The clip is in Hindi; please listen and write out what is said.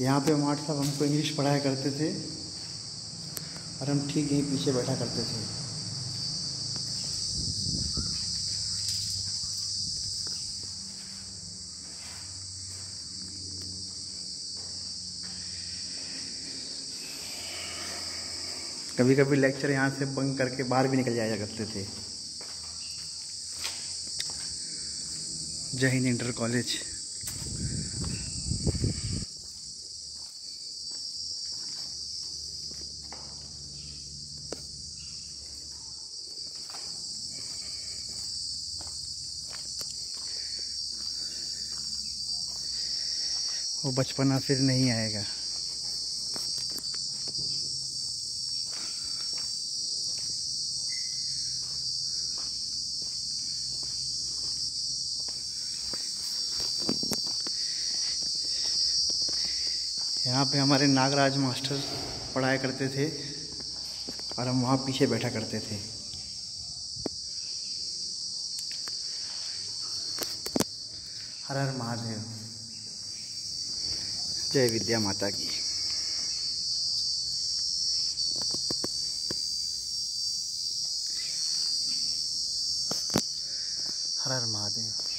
यहाँ पे माठ साहब हमको इंग्लिश पढ़ाया करते थे और हम ठीक यहीं पीछे बैठा करते थे। कभी कभी लेक्चर यहाँ से बंक करके बाहर भी निकल जाया करते थे। जय हिंद इंटर कॉलेज। वो बचपना फिर नहीं आएगा। यहाँ पे हमारे नागराज मास्टर पढ़ाया करते थे और हम वहाँ पीछे बैठा करते थे। हर हर महादेव। जय विद्या माता की। हर हर महादेव।